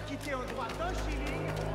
Sans acquitter en droit d'un shilling,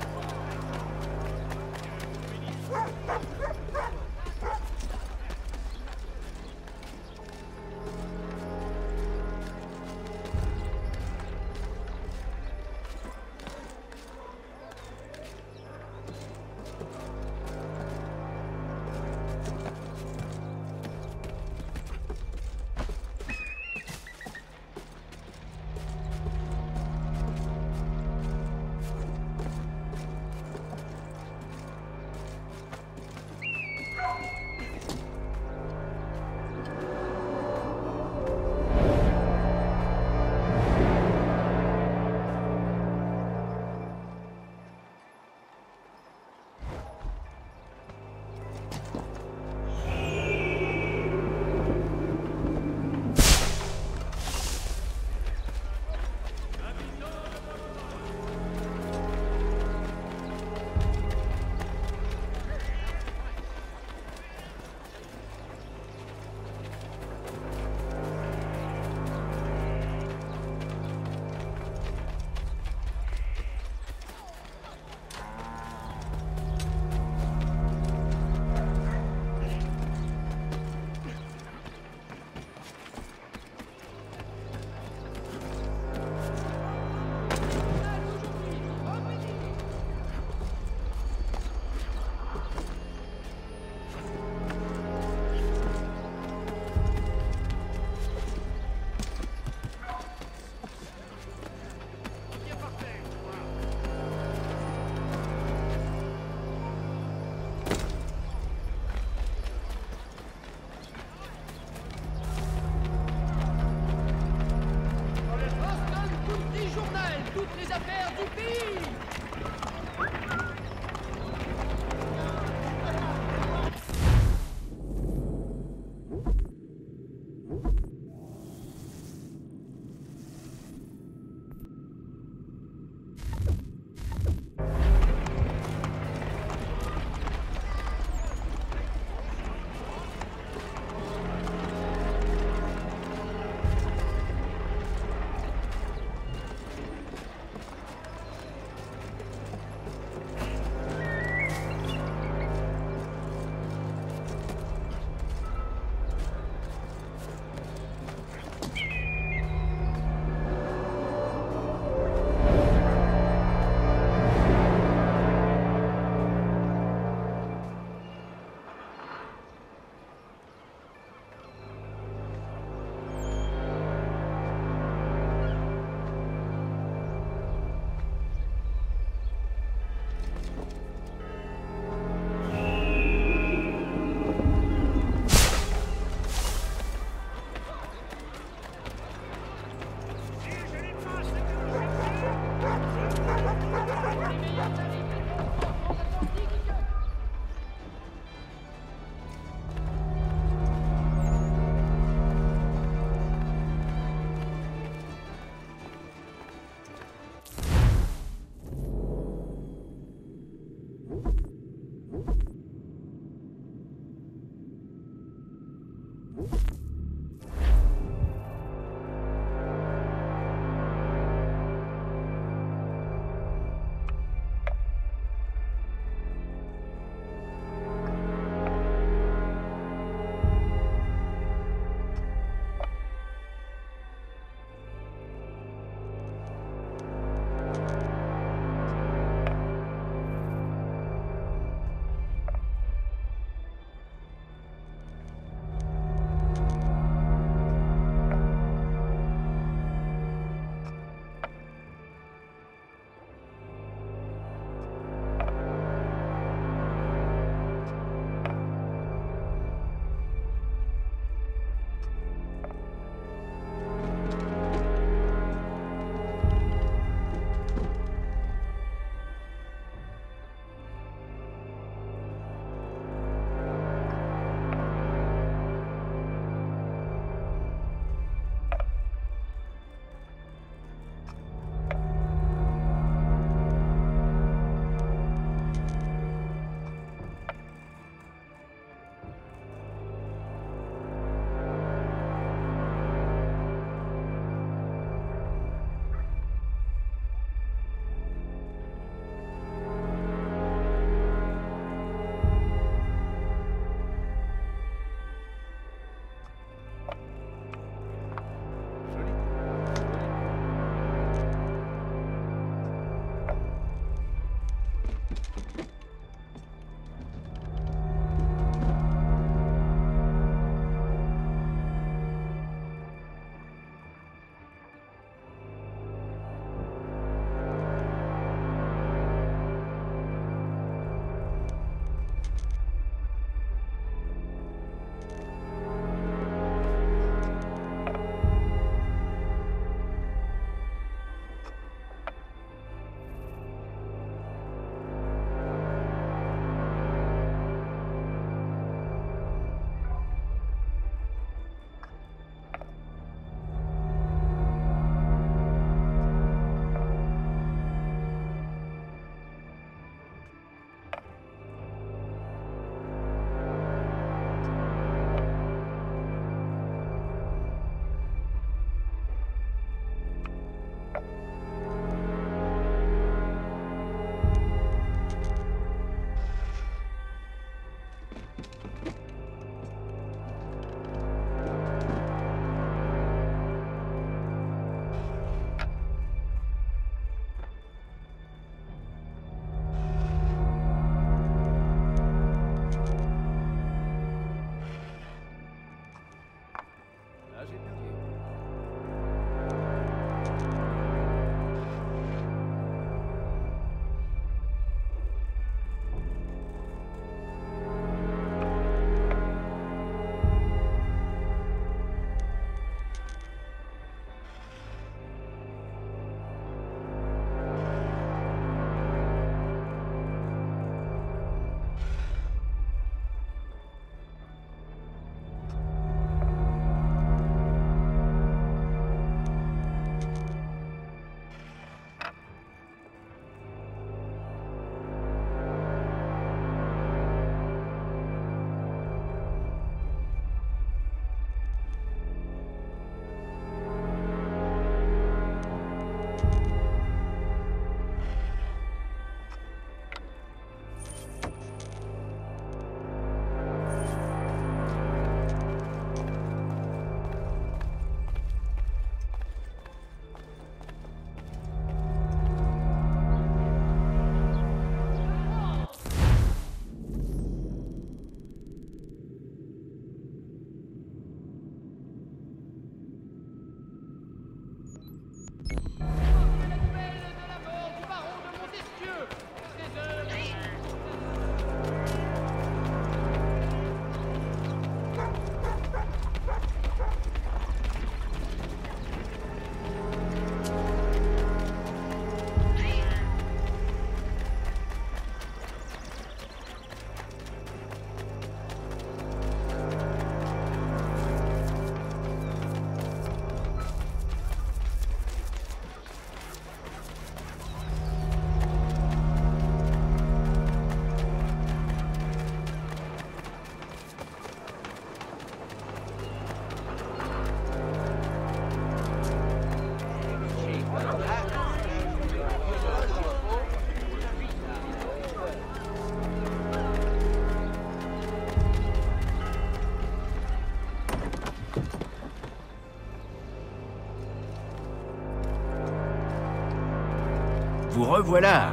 revoilà.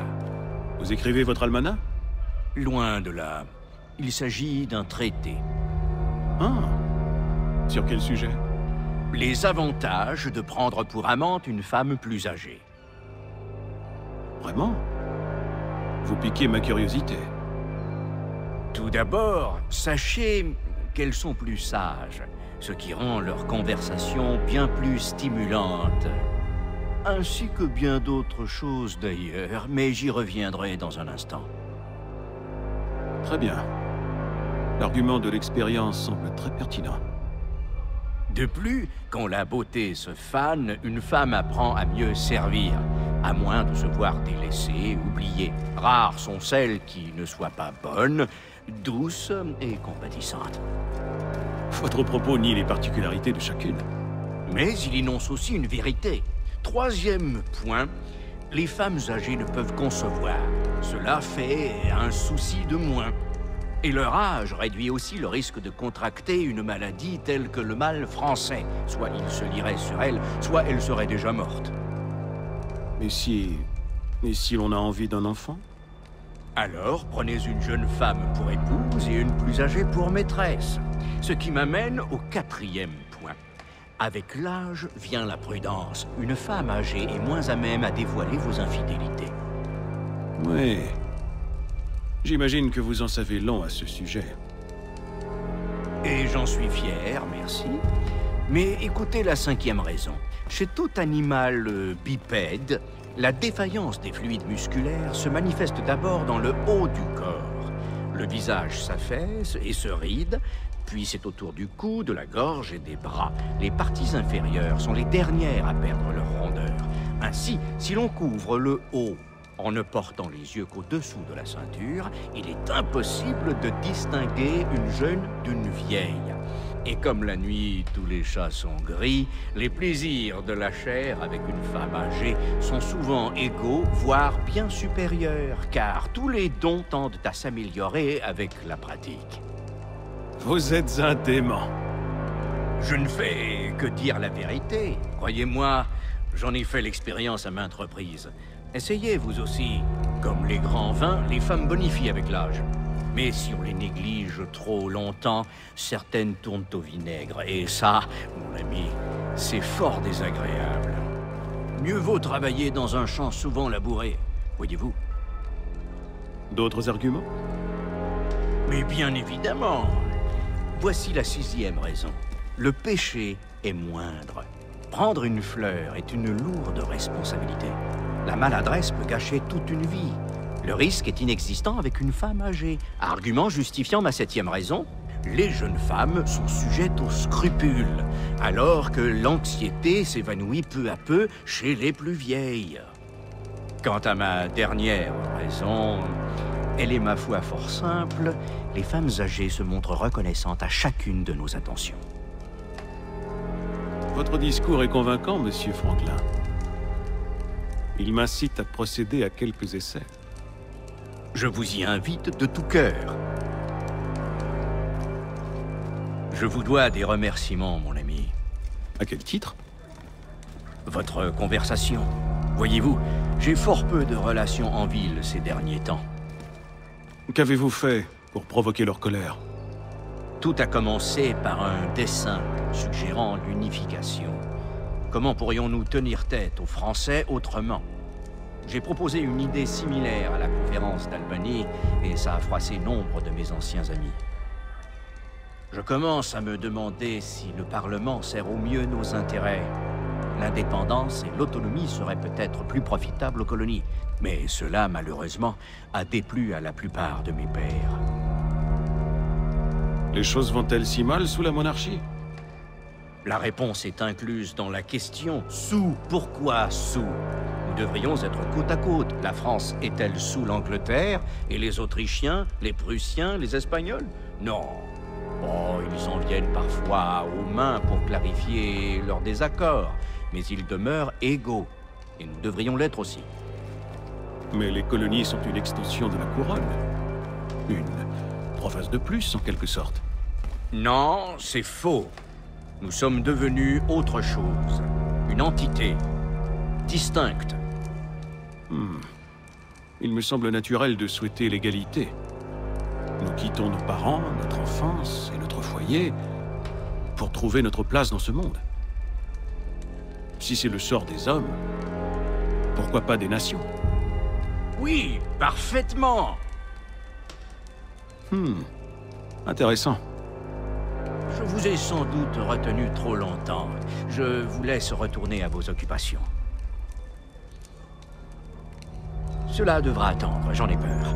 Vous écrivez votre almanach? Loin de là. Il s'agit d'un traité. Ah Sur quel sujet? Les avantages de prendre pour amante une femme plus âgée. Vraiment? Vous piquez ma curiosité. Tout d'abord, sachez qu'elles sont plus sages, ce qui rend leur conversation bien plus stimulante. Ainsi que bien d'autres choses d'ailleurs, mais j'y reviendrai dans un instant. Très bien. L'argument de l'expérience semble très pertinent. De plus, quand la beauté se fane, une femme apprend à mieux servir, à moins de se voir délaissée, oubliée. Rares sont celles qui ne soient pas bonnes, douces et compatissantes. Votre propos nie les particularités de chacune. Mais il énonce aussi une vérité. Troisième point, les femmes âgées ne peuvent concevoir. Cela fait un souci de moins. Et leur âge réduit aussi le risque de contracter une maladie telle que le mal français. Soit il se lirait sur elle, soit elle serait déjà morte. Mais si... Et si l'on a envie d'un enfant? Alors, prenez une jeune femme pour épouse et une plus âgée pour maîtresse. Ce qui m'amène au quatrième point. Avec l'âge vient la prudence. Une femme âgée est moins à même à dévoiler vos infidélités. Oui. J'imagine que vous en savez long à ce sujet. Et j'en suis fier, merci. Mais écoutez la cinquième raison. Chez tout animal euh, bipède, la défaillance des fluides musculaires se manifeste d'abord dans le haut du corps. Le visage s'affaisse et se ride, puis c'est au tour du cou, de la gorge et des bras. Les parties inférieures sont les dernières à perdre leur rondeur. Ainsi, si l'on couvre le haut en ne portant les yeux qu'au-dessous de la ceinture, il est impossible de distinguer une jeune d'une vieille. Et comme la nuit, tous les chats sont gris, les plaisirs de la chair avec une femme âgée sont souvent égaux, voire bien supérieurs, car tous les dons tendent à s'améliorer avec la pratique. Vous êtes un dément. Je ne fais que dire la vérité. Croyez-moi, j'en ai fait l'expérience à maintes reprises. Essayez vous aussi. Comme les grands vins, les femmes bonifient avec l'âge. Mais si on les néglige trop longtemps, certaines tournent au vinaigre. Et ça, mon ami, c'est fort désagréable. Mieux vaut travailler dans un champ souvent labouré, voyez-vous. D'autres arguments? Mais bien évidemment. Voici la sixième raison. Le péché est moindre. Prendre une fleur est une lourde responsabilité. La maladresse peut gâcher toute une vie. Le risque est inexistant avec une femme âgée. Argument justifiant ma septième raison, les jeunes femmes sont sujettes aux scrupules, alors que l'anxiété s'évanouit peu à peu chez les plus vieilles. Quant à ma dernière raison, elle est ma foi fort simple, les femmes âgées se montrent reconnaissantes à chacune de nos attentions. Votre discours est convaincant, monsieur Franklin. Il m'incite à procéder à quelques essais. Je vous y invite de tout cœur. Je vous dois des remerciements, mon ami. À quel titre? Votre conversation. Voyez-vous, j'ai fort peu de relations en ville ces derniers temps. Qu'avez-vous fait pour provoquer leur colère? Tout a commencé par un dessin suggérant l'unification. Comment pourrions-nous tenir tête aux Français autrement? J'ai proposé une idée similaire à la conférence d'Albanie et ça a froissé nombre de mes anciens amis. Je commence à me demander si le Parlement sert au mieux nos intérêts. L'indépendance et l'autonomie seraient peut-être plus profitables aux colonies, mais cela, malheureusement, a déplu à la plupart de mes pairs. Les choses vont-elles si mal sous la monarchie? La réponse est incluse dans la question. Sous, pourquoi sous? Nous devrions être côte à côte. La France est-elle sous l'Angleterre Et les Autrichiens, les Prussiens, les Espagnols? Non. Oh, ils en viennent parfois aux mains pour clarifier leurs désaccords, mais ils demeurent égaux. Et nous devrions l'être aussi. Mais les colonies sont une extension de la couronne. Une province de plus, en quelque sorte. Non, c'est faux. Nous sommes devenus autre chose. Une entité. Distincte. Hmm. Il me semble naturel de souhaiter l'égalité. Nous quittons nos parents, notre enfance et notre foyer pour trouver notre place dans ce monde. Si c'est le sort des hommes, pourquoi pas des nations? Oui, parfaitement. Hmm. Intéressant. Je vous ai sans doute retenu trop longtemps. Je vous laisse retourner à vos occupations. Cela devra attendre, j'en ai peur.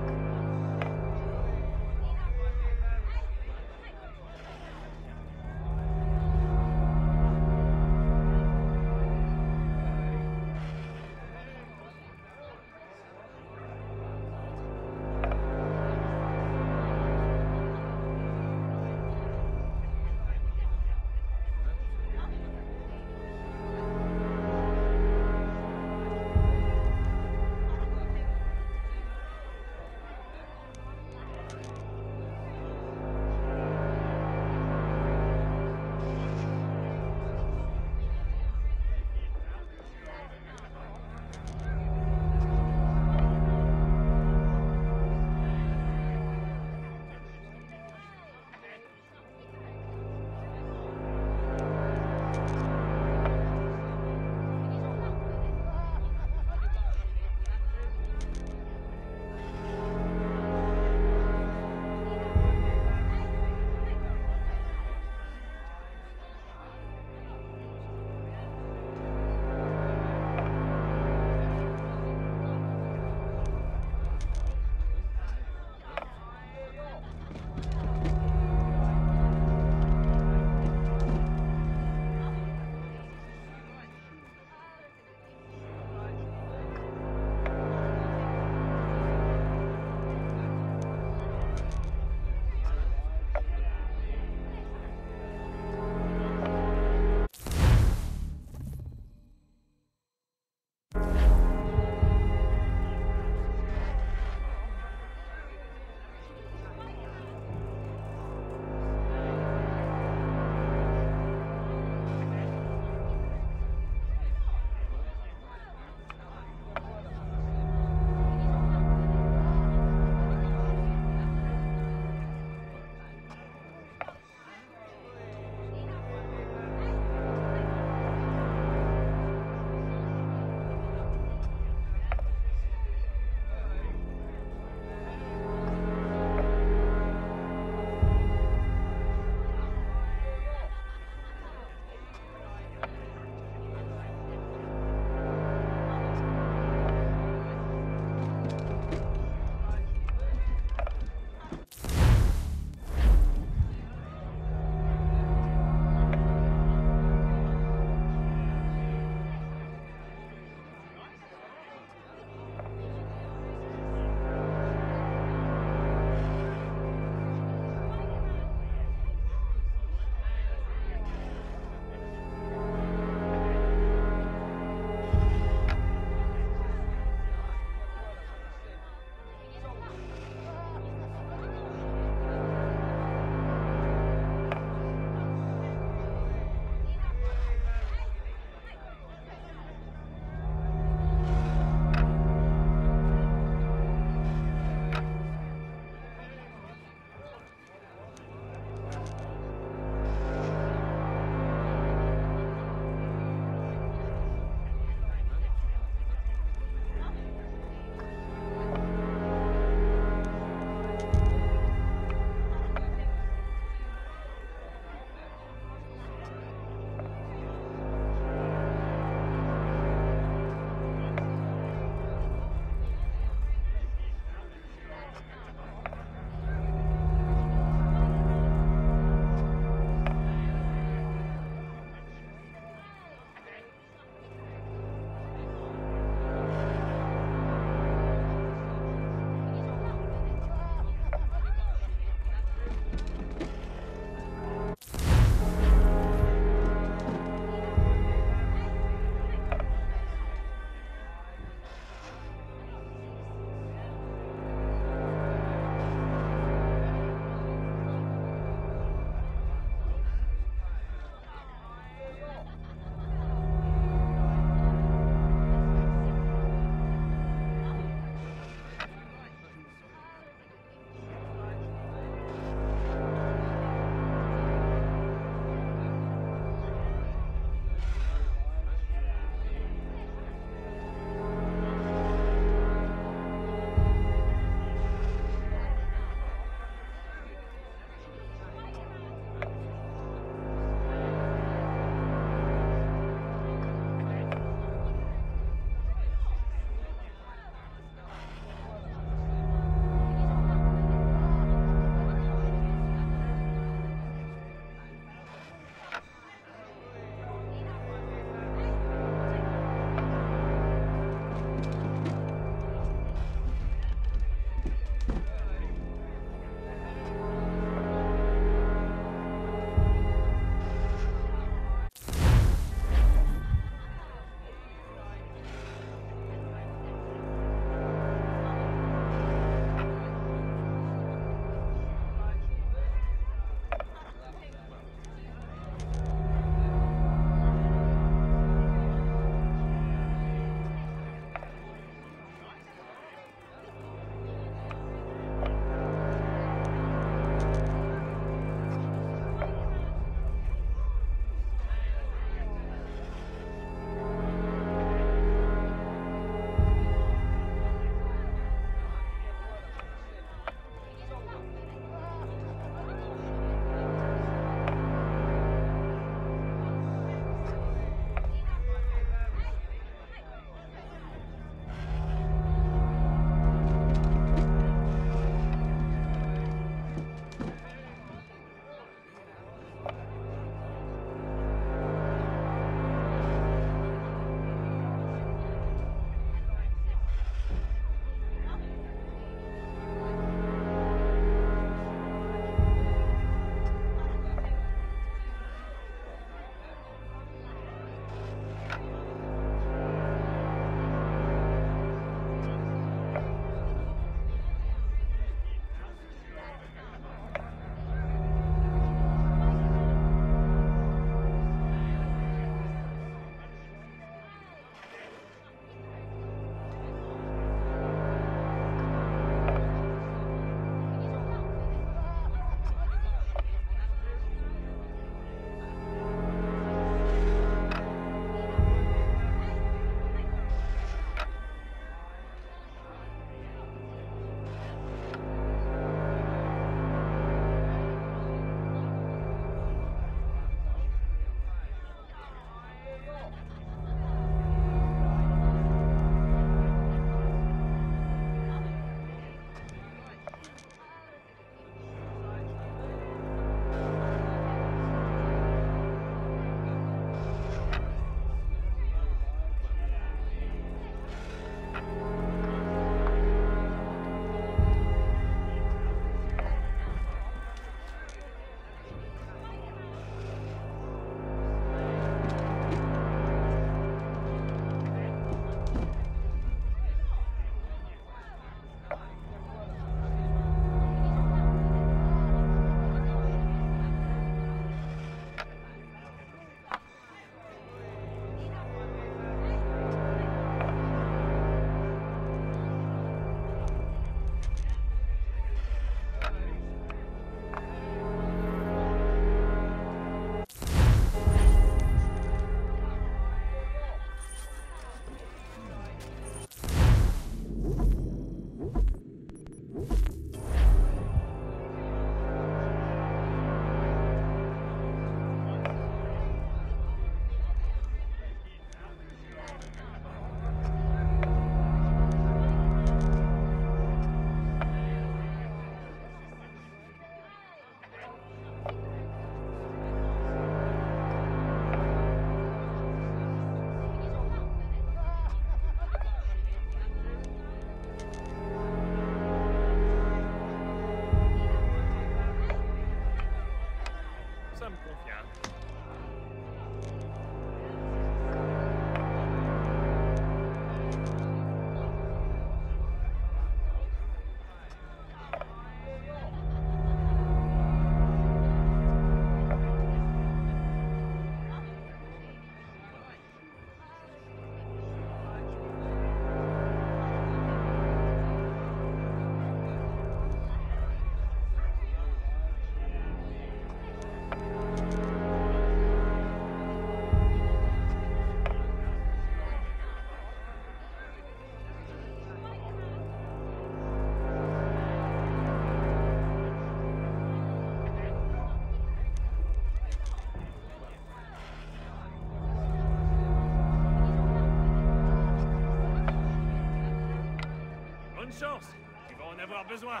Chance. Tu vas en avoir besoin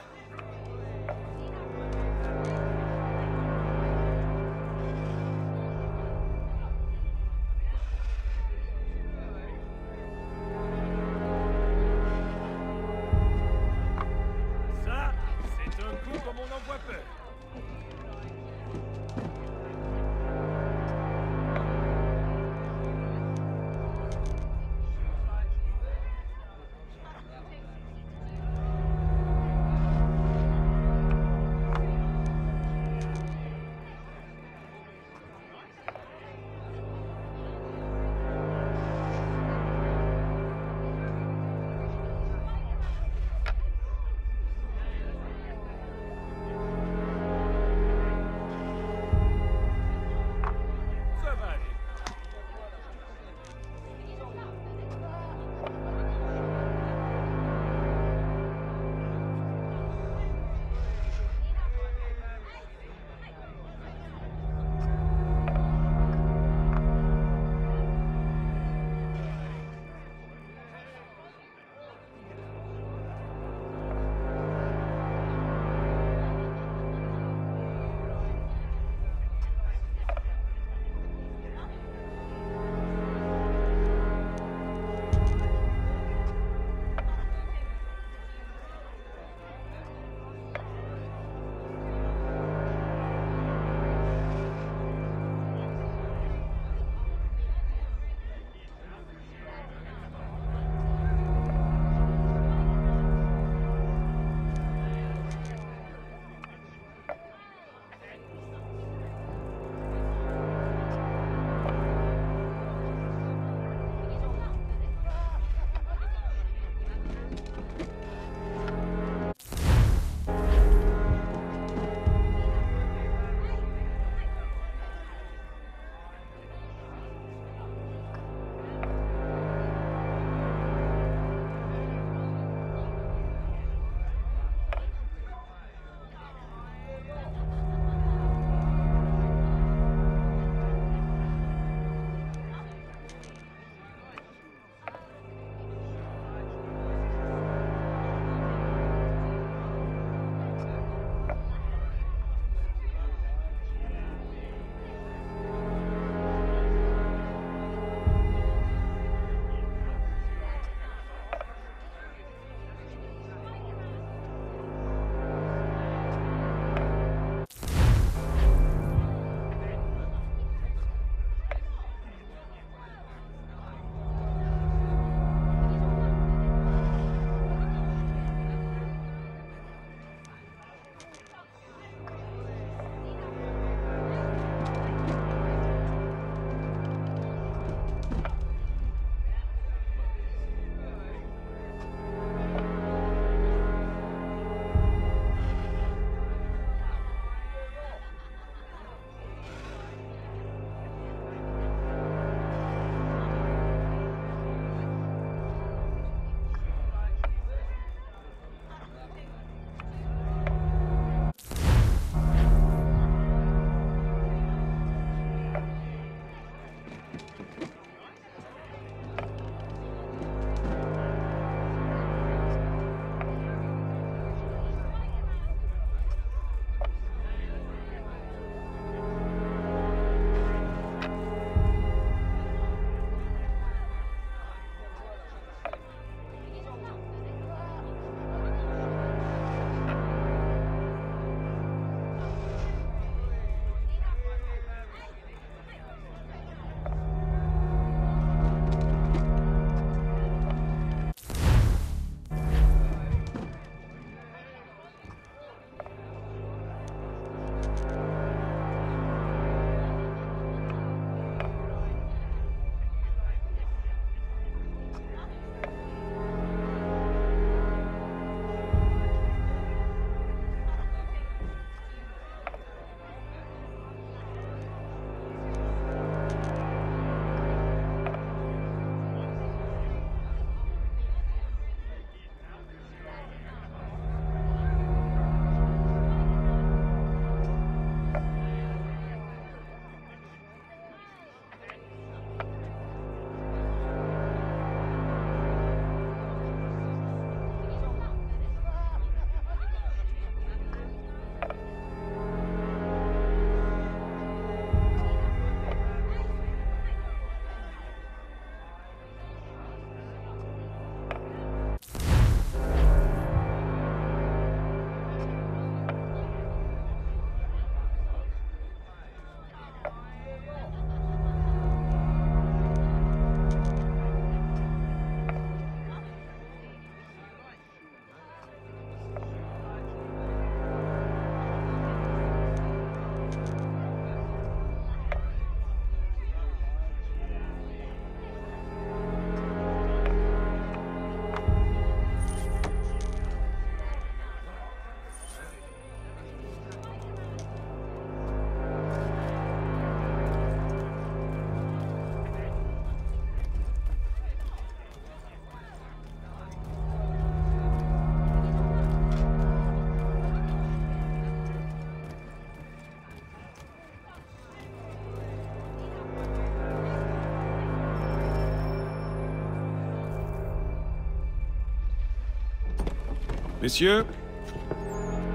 Messieurs,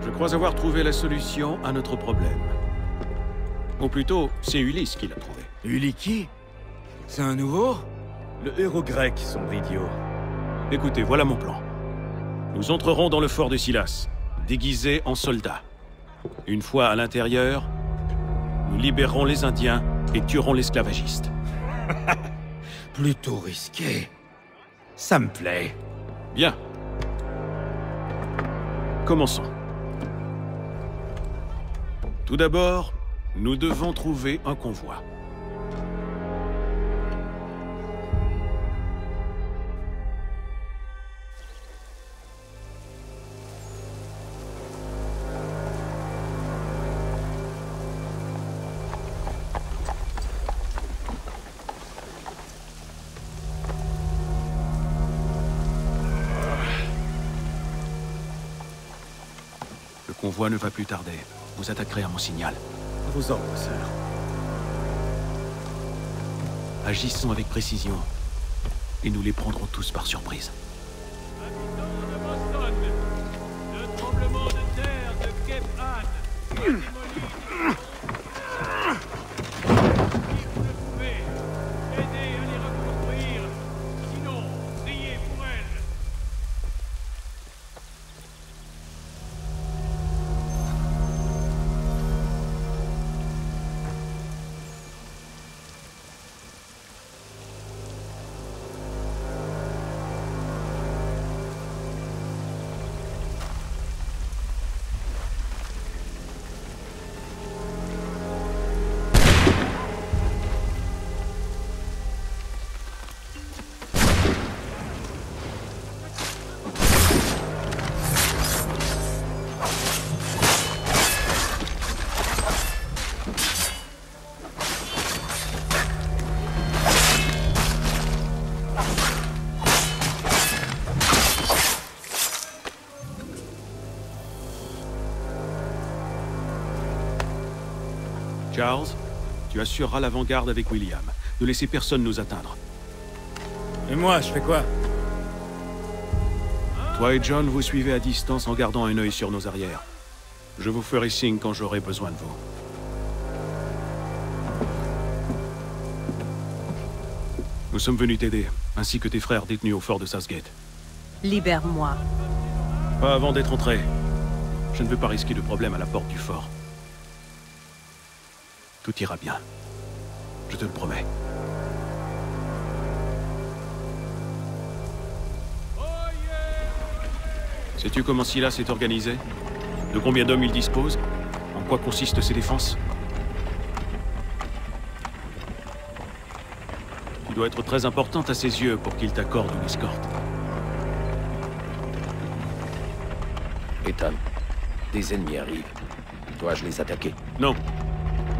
je crois avoir trouvé la solution à notre problème. Ou plutôt, c'est Ulysse qui l'a trouvé. Uliki C'est un nouveau? Le héros grec, sombre idiot. Écoutez, voilà mon plan. Nous entrerons dans le fort de Silas, déguisés en soldats. Une fois à l'intérieur, nous libérerons les Indiens et tuerons l'esclavagiste. Plutôt risqué. Ça me plaît. Bien. Commençons. Tout d'abord, nous devons trouver un convoi. Convoi ne va plus tarder. Vous attaquerez à mon signal. Vos ordres, sœur. Agissons avec précision. Et nous les prendrons tous par surprise. Charles, tu assureras l'avant-garde avec William. Ne laissez personne nous atteindre. Et moi, je fais quoi? Toi et John, vous suivez à distance en gardant un œil sur nos arrières. Je vous ferai signe quand j'aurai besoin de vous. Nous sommes venus t'aider, ainsi que tes frères détenus au fort de Southgate. Libère-moi. Pas avant d'être entré. Je ne veux pas risquer de problème à la porte du fort. Tout ira bien. Je te le promets. Sais-tu comment Silas est organisé? De combien d'hommes il dispose? En quoi consistent ses défenses? Tu dois être très importante à ses yeux pour qu'il t'accorde une escorte. Ethan, des ennemis arrivent. Dois-je les attaquer? Non.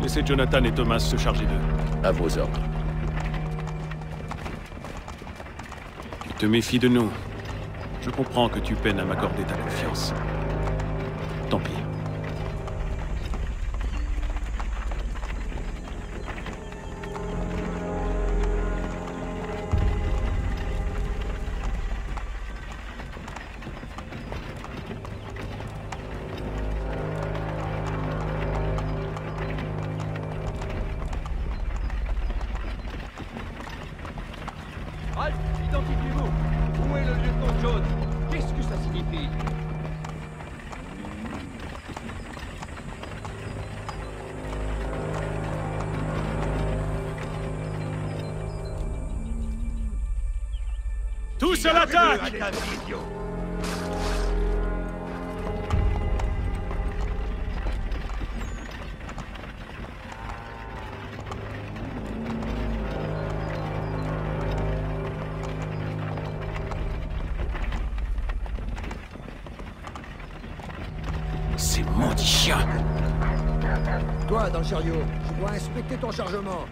Laissez Jonathan et Thomas se charger d'eux. À vos ordres. Tu te méfies de nous. Je comprends que tu peines à m'accorder ta confiance. À l'attaque Ces maudits chiens Toi, dans le chariot, je dois inspecter ton chargement.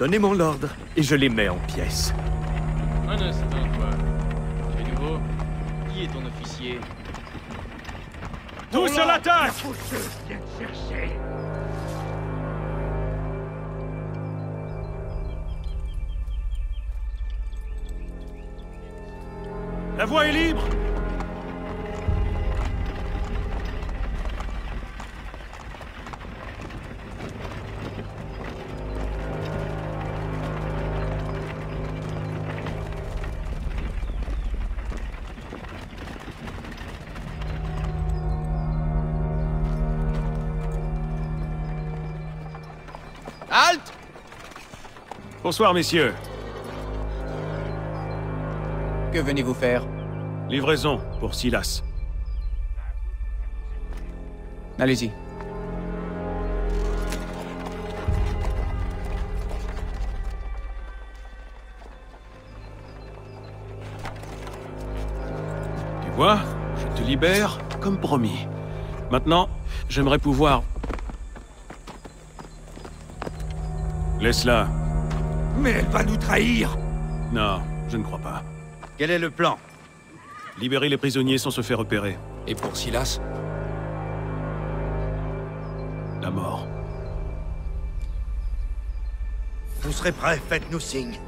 Donnez-moi l'ordre et je les mets en pièces. Un instant, toi. Tu es nouveau Qui est ton officier? Tous à l'attaque La Bonsoir, messieurs. Que venez-vous faire? Livraison pour Silas. Allez-y. Tu vois, je te libère comme promis. Maintenant, j'aimerais pouvoir... Laisse-la. Mais elle va nous trahir Non, je ne crois pas. Quel est le plan? Libérer les prisonniers sans se faire repérer. Et pour Silas? La mort. Vous serez prêts, faites-nous signe.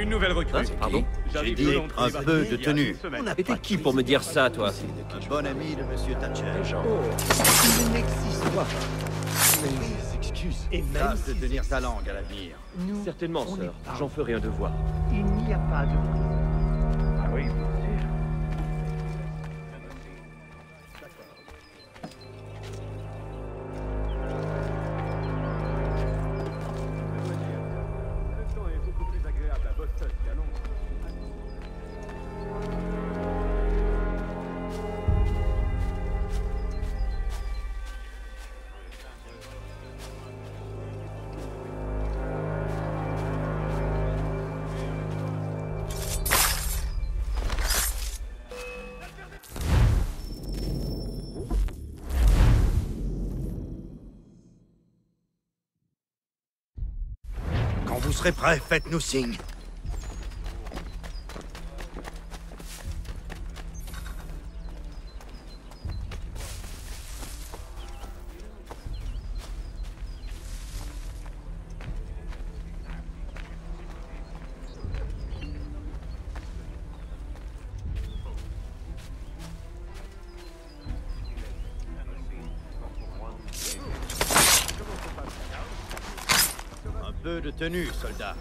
Une nouvelle recrue. Hein Pardon J'ai dit un peu de tenue. Et t'es qui pour me dire ça, toi Un bon ami de Monsieur Thatcher. Il n'existe pas. excuses. Et même de tenir ta langue à l'avenir. Certainement, sœur. J'en ferai un devoir. Il n'y a pas de Ah oui, serez prêts, faites-nous signe. Soldat.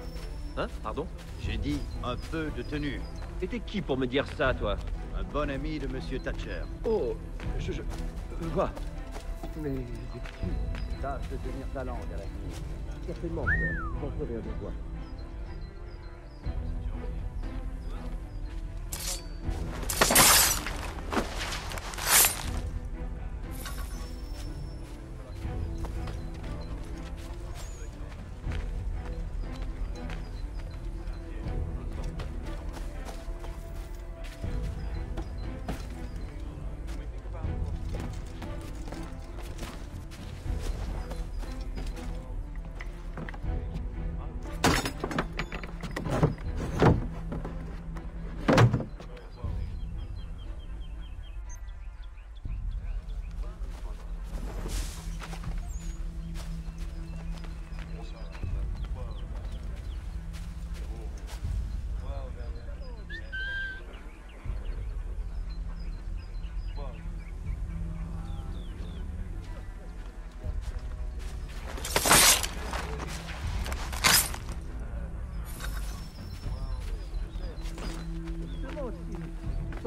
Hein Pardon? J'ai dit un peu de tenue. Et t'es qui pour me dire ça, toi? Un bon ami de Monsieur Thatcher. Oh, je... je... Quoi? Mais Tâche de tenir ta langue à l'avenir. certainement, sœur. J'en ferai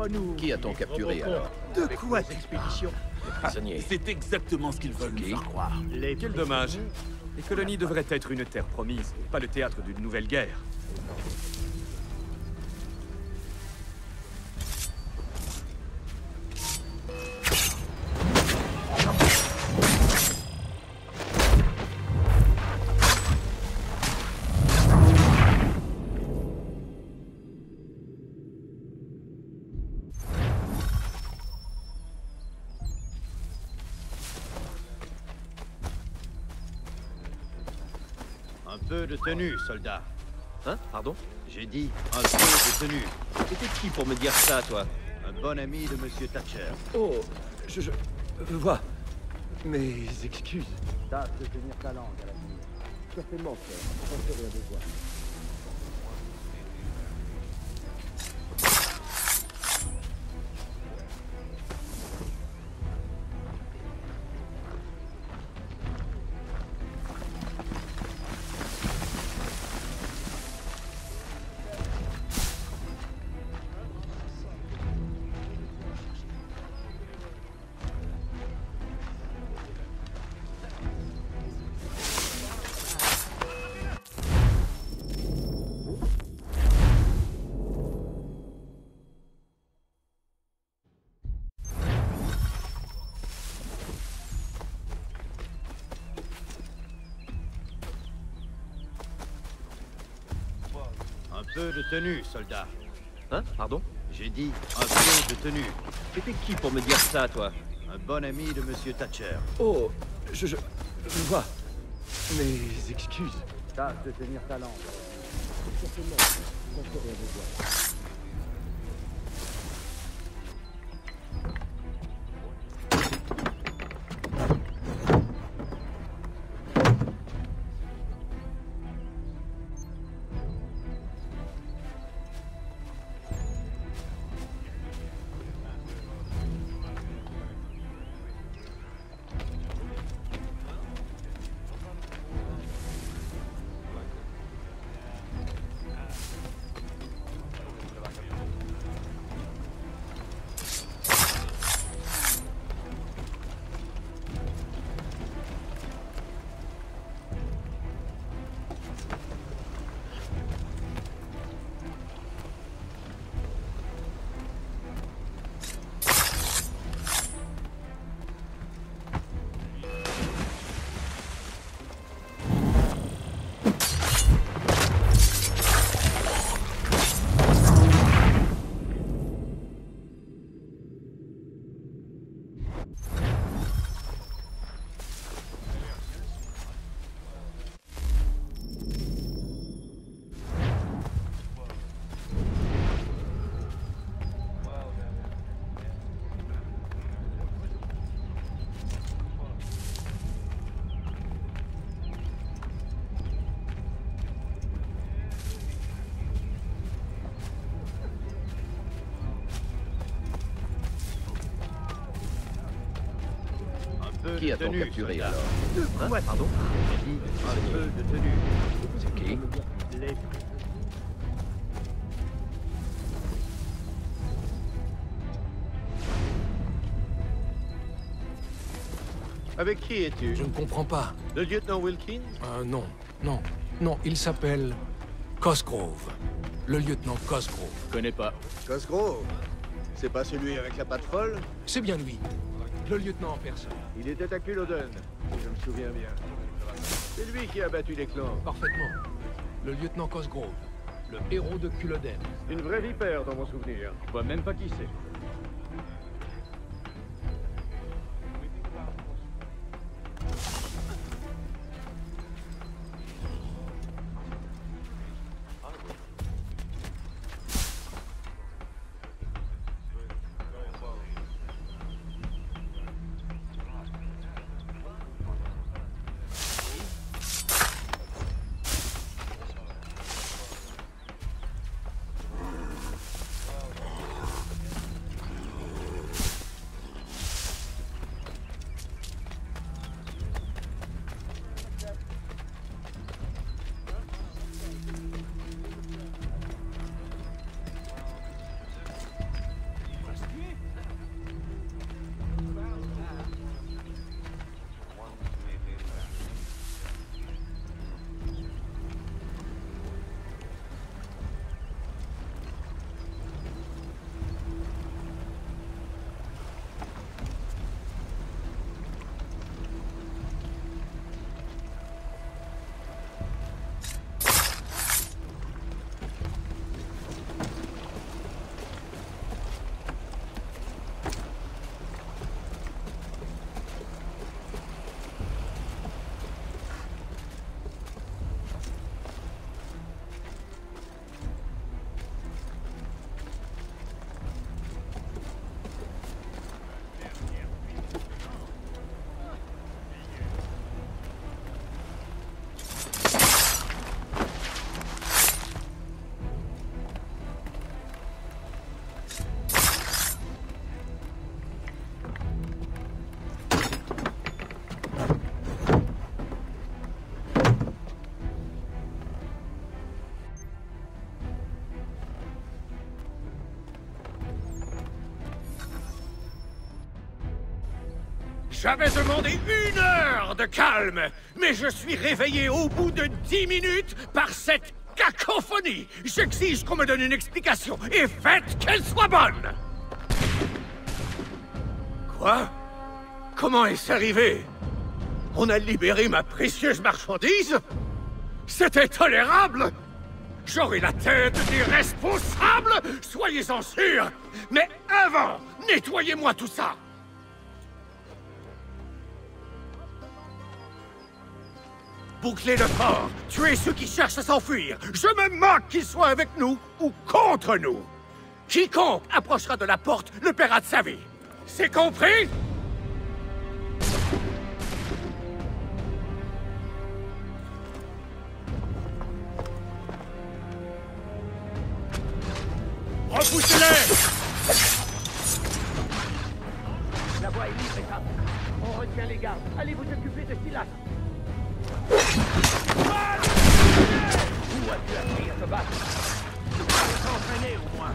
pas nous. Qui a-t-on capturé alors De quoi d'expédition Prisonnier. C'est exactement ce qu'ils veulent nous faire croire. Quel dommage. Les colonies devraient être une terre promise, pas le théâtre d'une nouvelle guerre. Tenue, soldat. Hein Pardon? J'ai dit un peu de tenue. C'était qui pour me dire ça, toi? Un bon ami de Monsieur Thatcher. Oh, je... je... vois. Mes excuses. Tâche de tenir ta langue à l'avenir. Certainement, frère. J'en ferai un devoir. Peu de tenue, soldat. Hein Pardon? J'ai dit un peu de tenue. C'était qui pour me dire ça, toi? Un bon ami de Monsieur Thatcher. Oh, je... je... je vois. Mes excuses. Tâche de tenir ta langue. Certainement, j'en ferai un Qui a-t-on capturé alors De quoi Pardon. C'est qui Les... Avec qui es-tu Je ne comprends pas. Le lieutenant Wilkins Euh, non, non, non, il s'appelle Cosgrove. Le lieutenant Cosgrove. Connais pas. Cosgrove C'est pas celui avec la patte folle C'est bien lui. Le lieutenant en personne. Il était à Culloden, si je me souviens bien. C'est lui qui a battu les clans. Parfaitement. Le lieutenant Cosgrove. Le héros de Culloden. Une vraie vipère dans mon souvenir. Je vois même pas qui c'est. J'avais demandé une heure de calme, mais je suis réveillé au bout de dix minutes par cette cacophonie. J'exige qu'on me donne une explication, et faites qu'elle soit bonne. Quoi? Comment est-ce arrivé? On a libéré ma précieuse marchandise? C'était tolérable? J'aurai la tête des responsables Soyez-en sûrs. Mais avant, nettoyez-moi tout ça Bouclez le fort Tuez ceux qui cherchent à s'enfuir Je me moque qu'ils soient avec nous ou contre nous Quiconque approchera de la porte le paiera de sa vie C'est compris? Repoussez-les La voie est libre. On retient les gardes. Allez vous occuper de Silas. Où as-tu appris à te battre Tu dois s'entraîner au moins.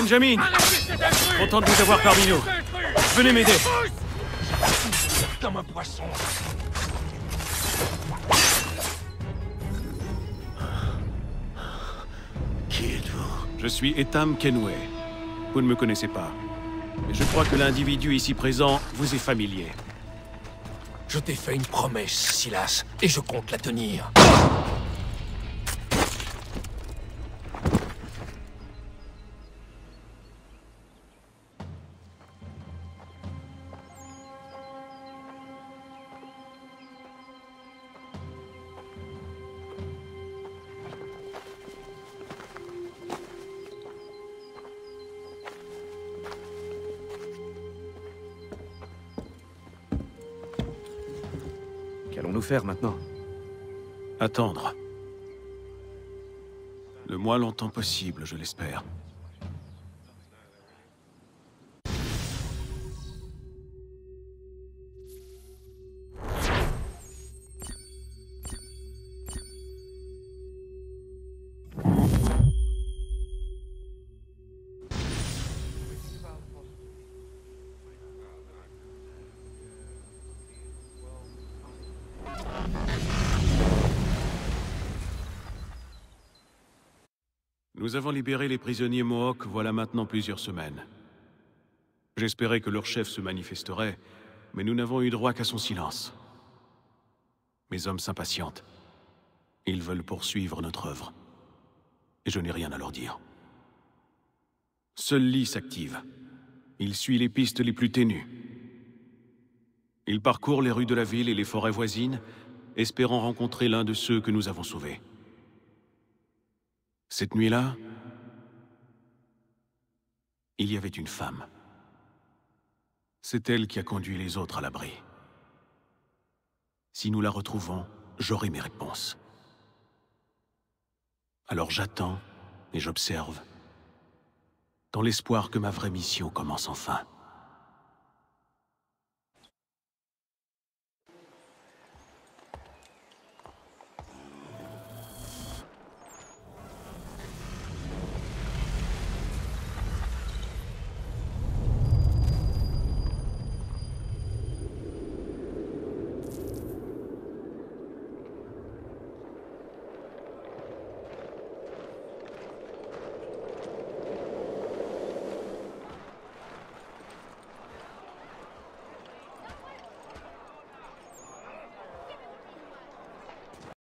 Benjamin Content de vous avoir parmi nous. Venez m'aider. Comme un poisson. Qui êtes-vous? Je suis Etam Kenway. Vous ne me connaissez pas. Mais je crois que l'individu ici présent vous est familier. Je t'ai fait une promesse, Silas, et je compte la tenir. Maintenant? Attendre. Le moins longtemps possible, je l'espère. Nous avons libéré les prisonniers Mohawks voilà maintenant plusieurs semaines. J'espérais que leur chef se manifesterait, mais nous n'avons eu droit qu'à son silence. Mes hommes s'impatientent. Ils veulent poursuivre notre œuvre. Et je n'ai rien à leur dire. Seul Lee s'active. Il suit les pistes les plus ténues. Il parcourt les rues de la ville et les forêts voisines, espérant rencontrer l'un de ceux que nous avons sauvés. Cette nuit-là, il y avait une femme. C'est elle qui a conduit les autres à l'abri. Si nous la retrouvons, j'aurai mes réponses. Alors j'attends et j'observe, dans l'espoir que ma vraie mission commence enfin.